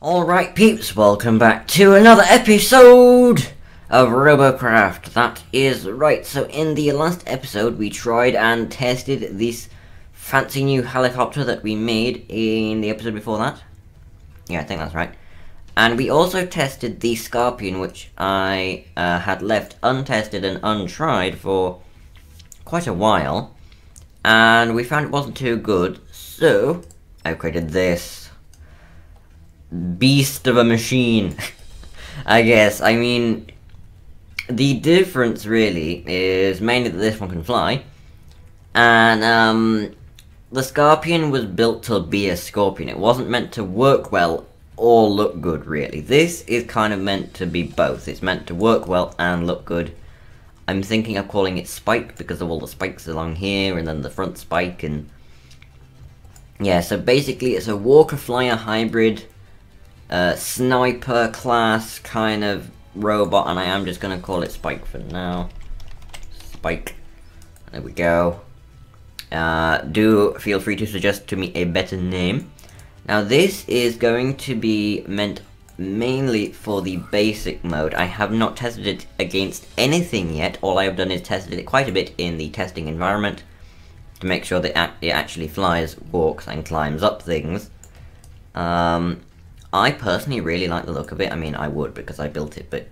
Alright peeps, welcome back to another episode of Robocraft. That is right, so in the last episode we tried and tested this fancy new helicopter that we made in the episode before that. Yeah, I think that's right. And we also tested the Scorpion, which I uh, had left untested and untried for quite a while. And we found it wasn't too good, so I created this beast of a machine. I guess. I mean, the difference really is mainly that this one can fly, and um, the Scorpion was built to be a Scorpion. It wasn't meant to work well or look good, really. This is kind of meant to be both. It's meant to work well and look good. I'm thinking of calling it Spike because of all the spikes along here, and then the front spike, and... Yeah, so basically it's a Walker Flyer hybrid uh, sniper class kind of robot, and I am just going to call it Spike for now. Spike. There we go. Uh, do feel free to suggest to me a better name. Now this is going to be meant mainly for the basic mode. I have not tested it against anything yet. All I have done is tested it quite a bit in the testing environment to make sure that it actually flies, walks, and climbs up things. Um, I personally really like the look of it. I mean, I would because I built it, but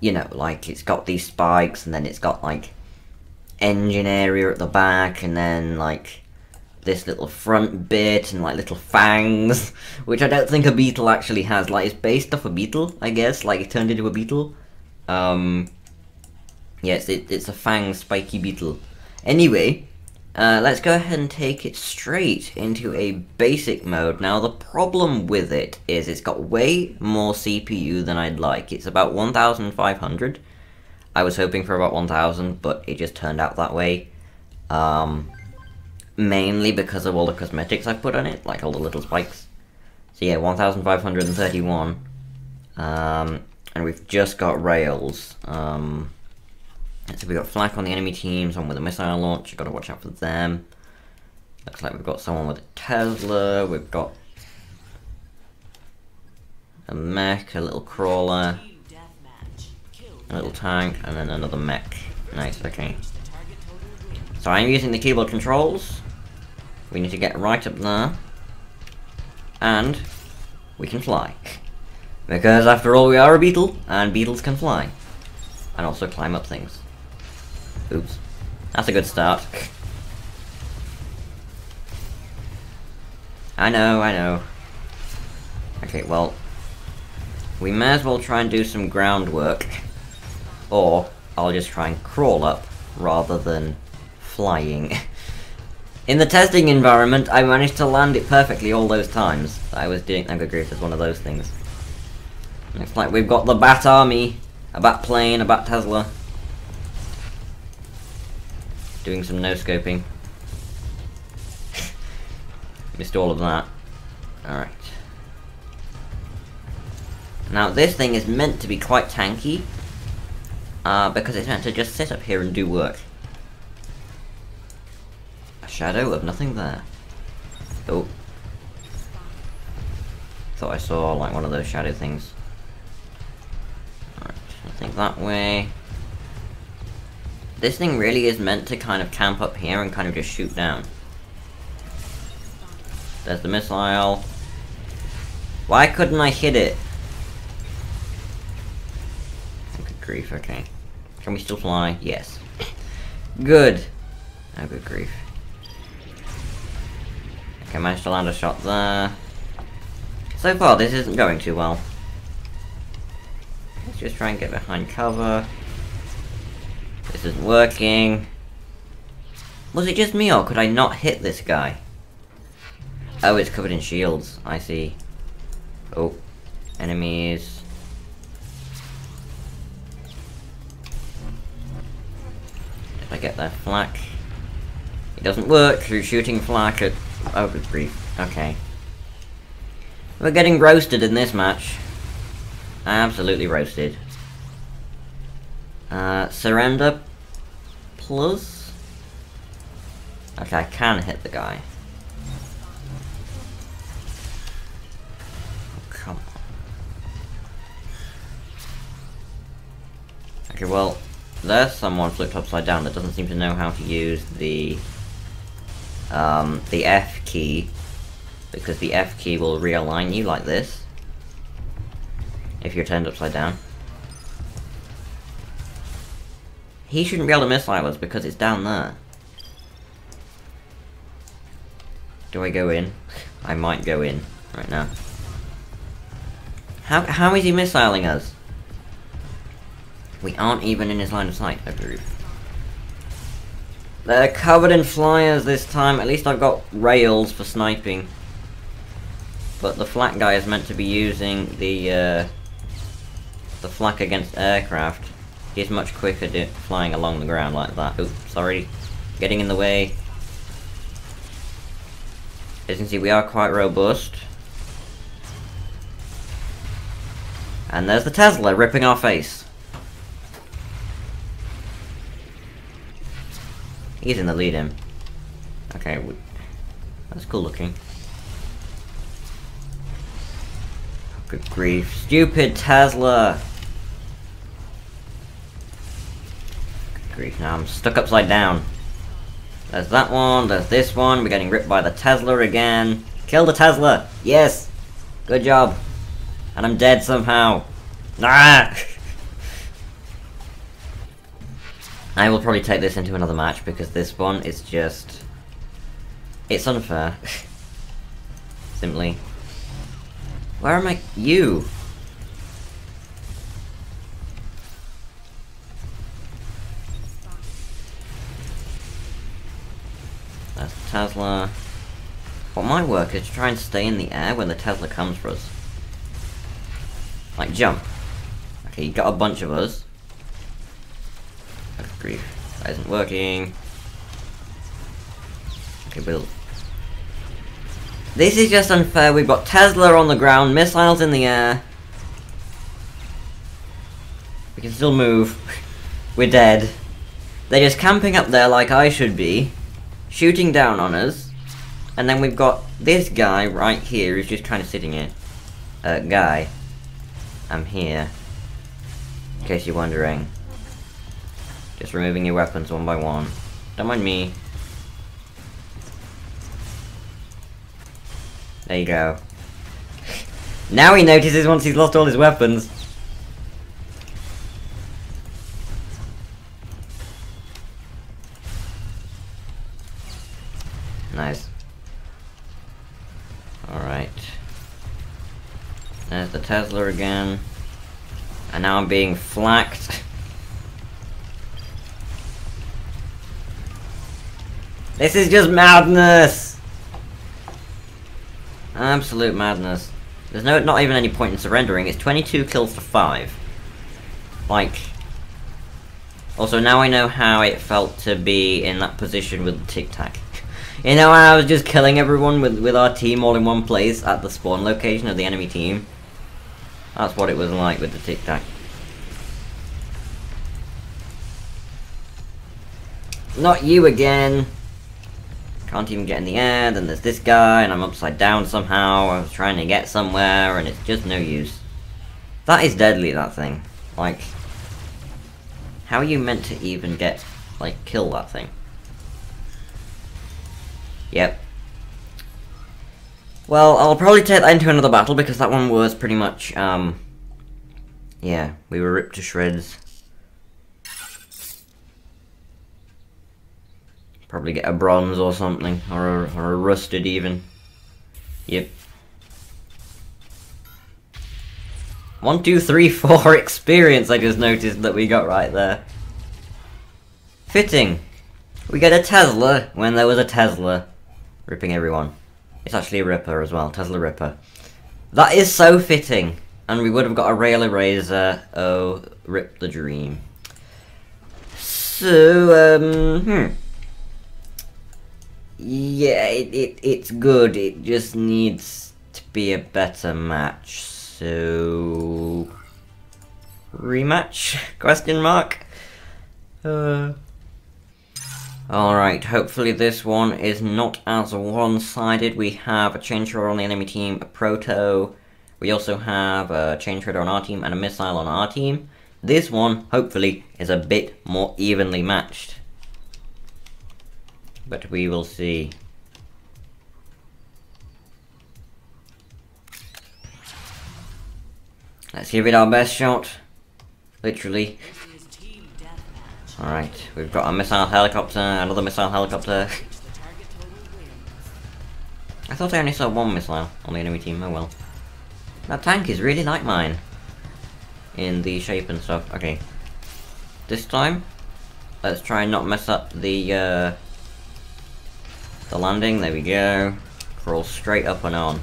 you know, like it's got these spikes and then it's got like engine area at the back and then like this little front bit and like little fangs, which I don't think a beetle actually has. Like it's based off a beetle, I guess. Like it turned into a beetle. Um, yes, it, it's a fang spiky beetle. Anyway, uh, let's go ahead and take it straight into a basic mode. Now, the problem with it is it's got way more CPU than I'd like. It's about 1,500. I was hoping for about 1,000, but it just turned out that way. Um, mainly because of all the cosmetics I've put on it, like all the little spikes. So yeah, 1,531. Um, and we've just got rails. Um, so we've got flak on the enemy team, someone with a missile launch, you've gotta watch out for them. Looks like we've got someone with a Tesla, we've got a mech, a little crawler, a little tank, and then another mech. Nice, okay. So I'm using the keyboard controls. We need to get right up there. And we can fly. Because after all we are a beetle, and beetles can fly. And also climb up things. Oops. That's a good start. I know, I know. Okay, well, we may as well try and do some groundwork, or I'll just try and crawl up rather than flying. In the testing environment, I managed to land it perfectly all those times. I was doing Echo Grief as one of those things. Looks like we've got the Bat Army, a Bat Plane, a Bat Tesla, doing some no-scoping. Missed all of that. Alright. Now, this thing is meant to be quite tanky, uh, because it's meant to just sit up here and do work. A shadow of nothing there. Oh. Thought I saw, like, one of those shadow things. Alright, I think that way. This thing really is meant to kind of camp up here and kind of just shoot down. There's the missile. Why couldn't I hit it? Good grief, okay. Can we still fly? Yes. Good. Oh, good grief. Okay, managed to land a shot there. So far, this isn't going too well. Let's just try and get behind cover. This isn't working. Was it just me or could I not hit this guy? Oh, it's covered in shields. I see. Oh. Enemies. If I get that flak. It doesn't work. You're shooting flak at... Oh, good grief. Okay. We're getting roasted in this match. Absolutely roasted. Uh, surrender plus. Okay, I can hit the guy. Oh, come on. Okay, well, there's someone flipped upside down that doesn't seem to know how to use the um, the F key because the F key will realign you like this if you're turned upside down. He shouldn't be able to missile us because it's down there. Do I go in? I might go in right now. How, how is he missiling us? We aren't even in his line of sight, I believe. They're covered in flyers this time. At least I've got rails for sniping. But the flak guy is meant to be using the uh, the flak against aircraft. He's much quicker flying along the ground like that. Oops, sorry. Getting in the way. As you can see, we are quite robust. And there's the Tesla ripping our face. He's in the lead him. Okay, that's cool looking. Good grief. Stupid Tesla! Grief, now I'm stuck upside down. There's that one, there's this one, we're getting ripped by the Tesla again. Kill the Tesla! Yes! Good job. And I'm dead somehow. Ah! I will probably take this into another match because this one is just... It's unfair. Simply. Where am I? You! Tesla. Uh, what my work is to try and stay in the air when the Tesla comes for us. Like, jump. Okay, you got a bunch of us. grief. That isn't working. Okay, build. This is just unfair. We've got Tesla on the ground, missiles in the air. We can still move. We're dead. They're just camping up there like I should be, shooting down on us, and then we've got this guy right here who's just kind of sitting here. Uh, guy. I'm here. In case you're wondering. Just removing your weapons one by one. Don't mind me. There you go. now he notices once he's lost all his weapons. Nice. Alright. There's the Tesla again. And now I'm being flacked. this is just madness! Absolute madness. There's no not even any point in surrendering, it's 22 kills to 5. Like... Also, now I know how it felt to be in that position with the Tic Tac. You know, I was just killing everyone with, with our team all in one place at the spawn location of the enemy team. That's what it was like with the Tic Tac. Not you again! Can't even get in the air, then there's this guy, and I'm upside down somehow, I was trying to get somewhere, and it's just no use. That is deadly, that thing. Like, how are you meant to even get, like, kill that thing? Yep, well, I'll probably take that into another battle because that one was pretty much, um, yeah, we were ripped to shreds. Probably get a bronze or something, or a, or a rusted even. Yep. One, two, three, four experience I just noticed that we got right there. Fitting. We get a Tesla when there was a Tesla. Ripping everyone. It's actually a Ripper as well, Tesla Ripper. That is so fitting. And we would have got a rail eraser. Oh, rip the dream. So, um, hmm. Yeah, it, it, it's good. It just needs to be a better match. So, rematch? Question mark. Uh. Alright, hopefully this one is not as one-sided. We have a Chain Shredder on the enemy team, a Proto. We also have a Chain Shredder on our team and a Missile on our team. This one, hopefully, is a bit more evenly matched. But we will see. Let's give it our best shot. Literally. Alright, we've got a missile helicopter, another missile helicopter. I thought I only saw one missile on the enemy team, oh well. That tank is really like mine. In the shape and stuff. Okay. This time, let's try and not mess up the, uh, the landing. There we go. Crawl straight up and on.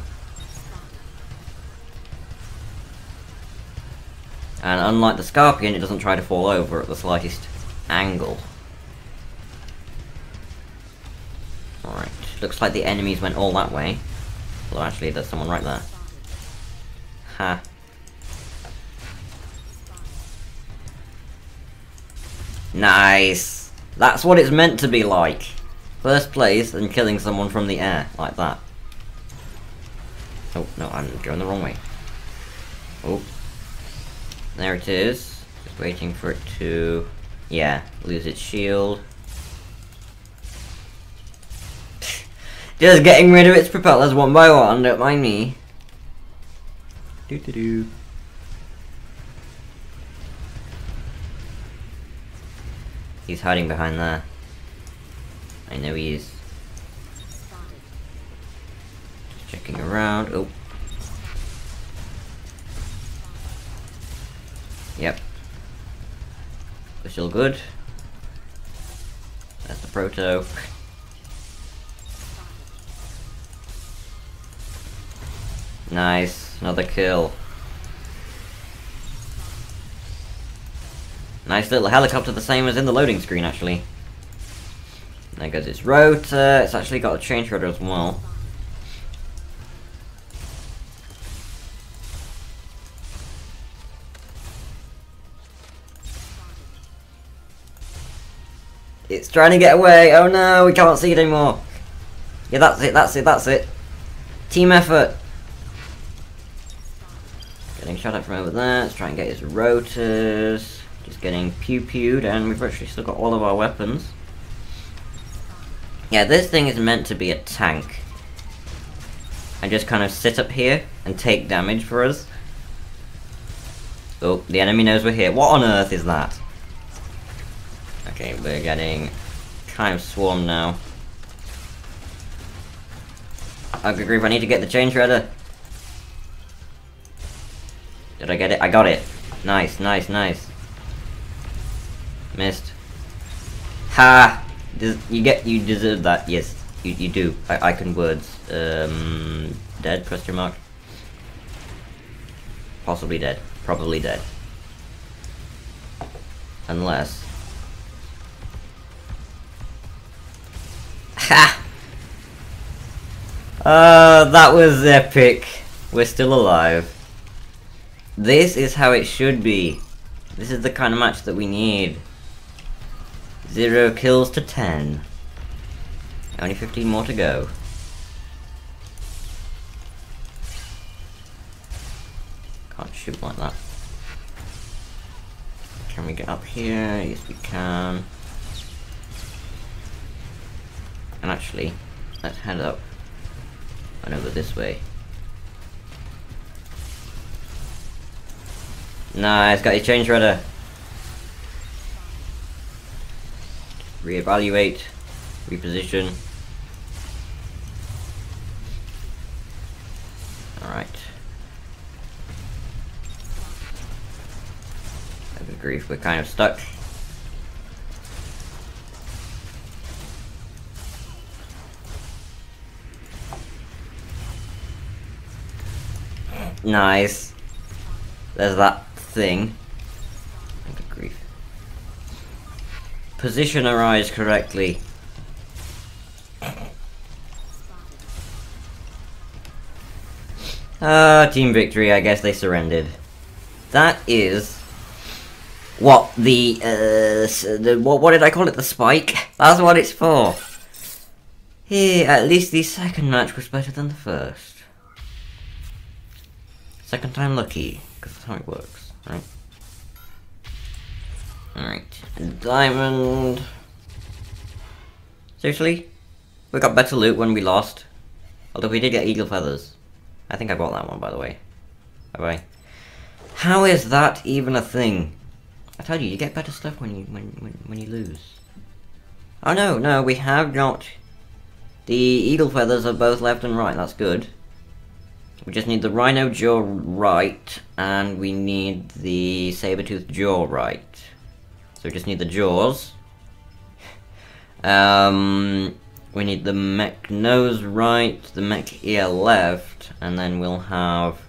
And unlike the Scorpion, it doesn't try to fall over at the slightest angle. Alright, looks like the enemies went all that way. Well, actually, there's someone right there. Ha. Nice! That's what it's meant to be like. First place and killing someone from the air, like that. Oh, no, I'm going the wrong way. Oh. There it is. Just waiting for it to... Yeah, lose its shield. Just getting rid of its propellers one by one, don't mind me. Do do do. He's hiding behind there. I know he is. Just checking around. Oh. Yep. Still good. That's the proto. nice. Another kill. Nice little helicopter, the same as in the loading screen, actually. There goes its rotor. It's actually got a change rotor as well. It's trying to get away. Oh no, we can't see it anymore. Yeah, that's it, that's it, that's it. Team effort. Getting shot at from over there. Let's try and get his rotors. Just getting pew-pewed, and we've actually still got all of our weapons. Yeah, this thing is meant to be a tank. And just kind of sit up here and take damage for us. Oh, the enemy knows we're here. What on earth is that? Okay, we're getting kind of swarmed now. Okay, Groove, I need to get the chain shredder. Did I get it? I got it. Nice, nice, nice. Missed. Ha! You get, you deserve that. Yes, you, you do. I, I can words. Um, dead? Question mark. Possibly dead. Probably dead. Unless Ha! Uh, that was epic. We're still alive. This is how it should be. This is the kind of match that we need. Zero kills to ten. Only 15 more to go. Can't shoot like that. Can we get up here? Yes, we can. And actually, let's head up and over this way. Nice, got your change rudder. Reevaluate, reposition. Alright. Good grief, we're kind of stuck. Nice. There's that thing. Good grief. Position our eyes correctly. Ah, uh, team victory. I guess they surrendered. That is what the uh, the what what did I call it? The spike. That's what it's for. Here, at least the second match was better than the first. Second time lucky, because that's how it works, right? Alright. Diamond. Seriously? We got better loot when we lost. Although we did get eagle feathers. I think I bought that one, by the way. Bye-bye. How is that even a thing? I tell you, you get better stuff when you when, when, when you lose. Oh no, no, we have got... The eagle feathers are both left and right, that's good. We just need the rhino jaw right, and we need the saber-tooth jaw right. So we just need the jaws. Um, we need the mech nose right, the mech ear left, and then we'll have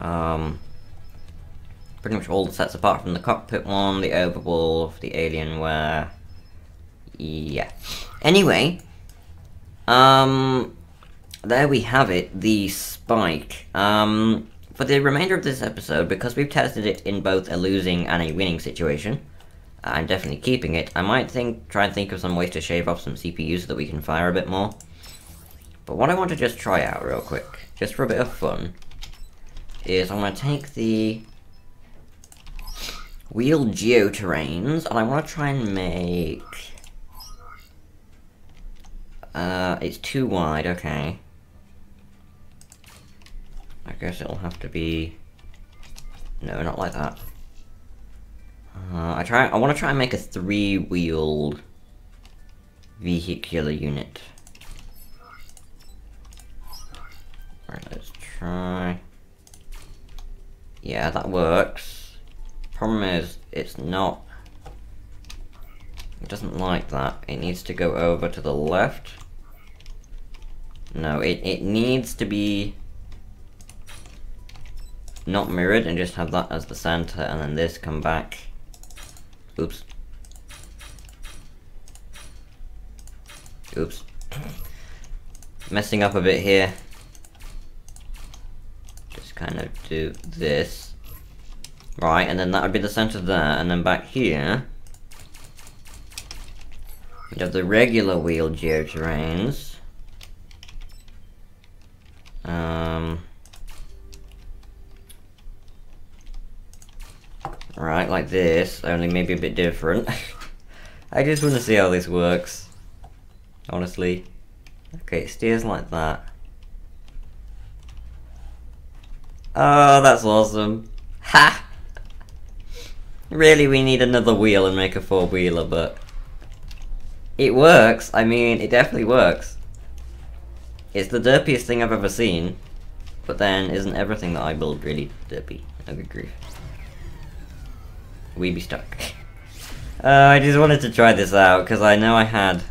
um, pretty much all the sets apart from the cockpit one, the overwolf, the alienware. Yeah. Anyway, um, there we have it, the spike. Um, for the remainder of this episode, because we've tested it in both a losing and a winning situation, I'm definitely keeping it. I might think try and think of some ways to shave off some CPU so that we can fire a bit more. But what I want to just try out real quick, just for a bit of fun, is I'm going to take the wheel geoterrains, and I want to try and make... Uh, it's too wide, okay. I guess it'll have to be... No, not like that. Uh, I try. I want to try and make a three-wheeled vehicular unit. Alright, let's try. Yeah, that works. Problem is, it's not... It doesn't like that. It needs to go over to the left. No, it, it needs to be not mirrored and just have that as the center and then this come back. Oops. Oops. Messing up a bit here. Just kind of do this. Right, and then that would be the center there, and then back here... We have the regular wheel geoterrains. Um... Right, like this, only maybe a bit different. I just want to see how this works. Honestly. Okay, it steers like that. Oh, that's awesome. Ha! Really, we need another wheel and make a four-wheeler, but... It works. I mean, it definitely works. It's the derpiest thing I've ever seen. But then, isn't everything that I build really derpy? Good grief we be stuck. uh, I just wanted to try this out because I know I had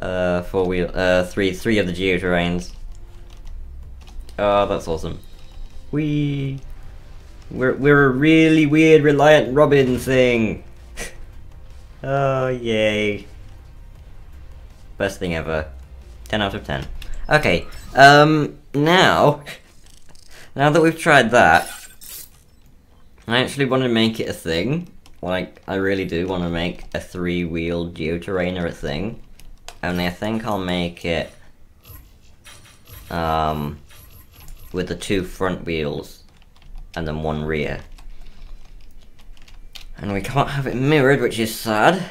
uh, four wheel, uh, three, three of the geo terrains. Oh, that's awesome. We, we're we're a really weird Reliant Robin thing. oh yay! Best thing ever. Ten out of ten. Okay. Um. Now, now that we've tried that, I actually want to make it a thing. Like, I really do want to make a three-wheeled geoterrainer a thing. Only I think I'll make it... Um... With the two front wheels. And then one rear. And we can't have it mirrored, which is sad.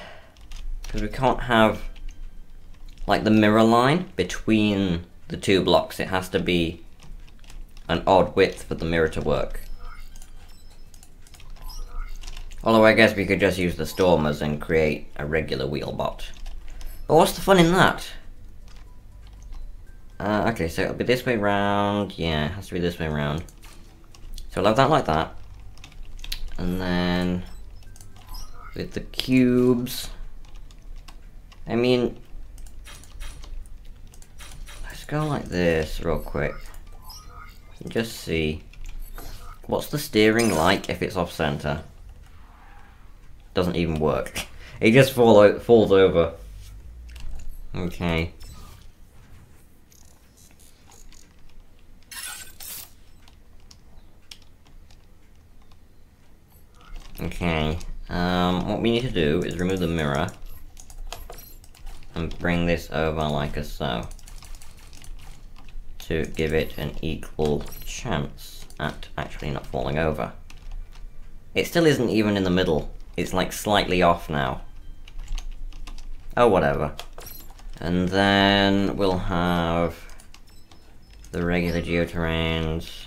Because we can't have... Like, the mirror line between the two blocks. It has to be an odd width for the mirror to work. Although I guess we could just use the Stormers and create a regular wheelbot. But what's the fun in that? Uh, okay, so it'll be this way round. Yeah, it has to be this way round. So I'll have that like that. And then... With the cubes... I mean... Let's go like this real quick. Just see. What's the steering like if it's off-center? Doesn't even work. It just fall falls over. Okay. Okay, um, what we need to do is remove the mirror and bring this over like so to give it an equal chance at actually not falling over. It still isn't even in the middle. It's like slightly off now. Oh, whatever. And then we'll have the regular geoterrains.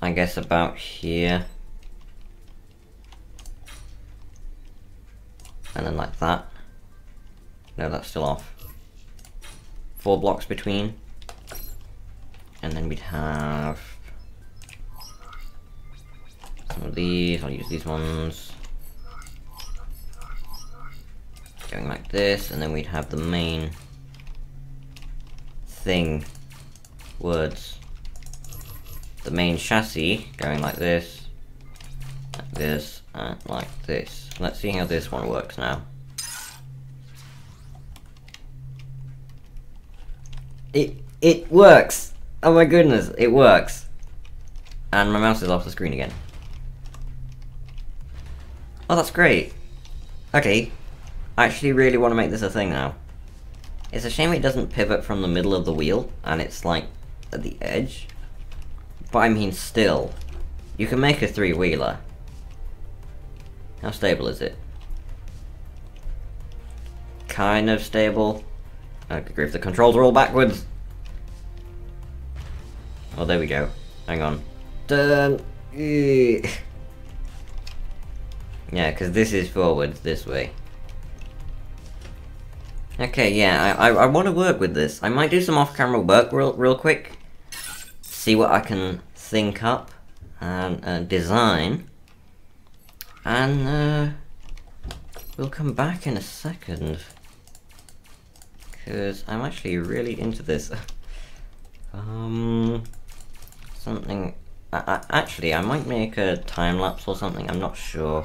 I guess about here. And then like that. No, that's still off. Four blocks between. And then we'd have some of these, I'll use these ones. Going like this, and then we'd have the main thing, words. The main chassis going like this, like this, and like this. Let's see how this one works now. It it works! Oh my goodness, it works! And my mouse is off the screen again. Oh, that's great. Okay. I actually really want to make this a thing now. It's a shame it doesn't pivot from the middle of the wheel, and it's like, at the edge. But I mean, still. You can make a three-wheeler. How stable is it? Kind of stable. I agree if the controls are all backwards. Oh, there we go. Hang on. Dun. Yeah, because this is forwards this way. Okay, yeah, I, I, I want to work with this. I might do some off-camera work real, real quick. See what I can think up and uh, design. And uh, we'll come back in a second. Because I'm actually really into this. um, something... I, I, actually, I might make a time-lapse or something, I'm not sure.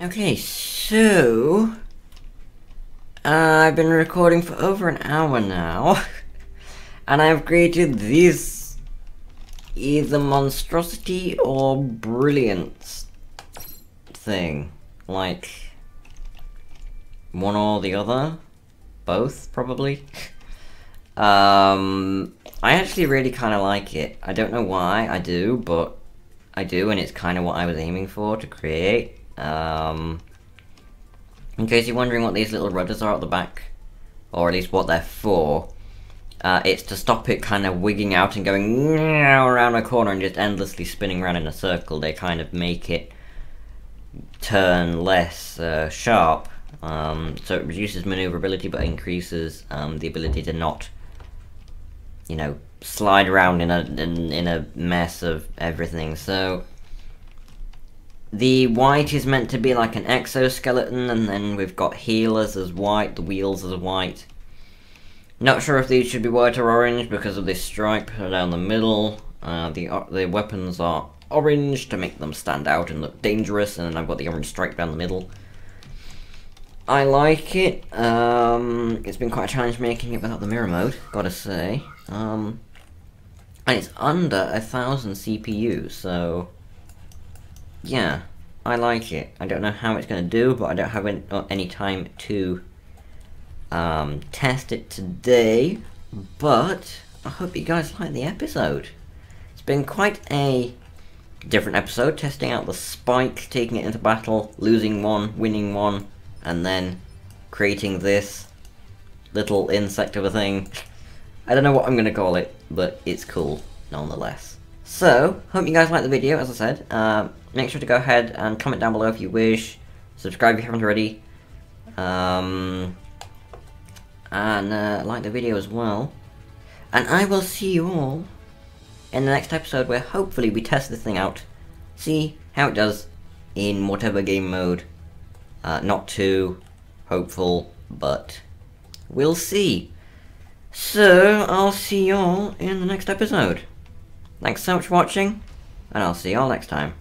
Okay, so... Uh, I've been recording for over an hour now. and I've created this either monstrosity or brilliance thing. Like, one or the other? Both, probably? um, I actually really kind of like it. I don't know why I do, but I do, and it's kind of what I was aiming for to create. Um, in case you're wondering what these little rudders are at the back, or at least what they're for, uh, it's to stop it kind of wigging out and going around a corner and just endlessly spinning around in a circle. They kind of make it turn less uh, sharp. Um, so it reduces maneuverability but increases um, the ability to not, you know, slide around in a in, in a mess of everything. So the white is meant to be like an exoskeleton, and then we've got healers as white, the wheels as white. Not sure if these should be white or orange because of this stripe down the middle. Uh, the the weapons are orange to make them stand out and look dangerous, and then I've got the orange stripe down the middle. I like it. Um, it's been quite a challenge making it without the mirror mode, gotta say. Um, and it's under a thousand CPU, so yeah, I like it. I don't know how it's going to do, but I don't have any, uh, any time to um, test it today, but I hope you guys like the episode. It's been quite a different episode, testing out the spike, taking it into battle, losing one, winning one, and then creating this little insect of a thing. I don't know what I'm going to call it, but it's cool, nonetheless. So, hope you guys liked the video, as I said. Uh, make sure to go ahead and comment down below if you wish. Subscribe if you haven't already. Um, and uh, like the video as well. And I will see you all in the next episode where hopefully we test this thing out. See how it does in whatever game mode. Uh, not too hopeful, but we'll see. So, I'll see y'all in the next episode. Thanks so much for watching, and I'll see y'all next time.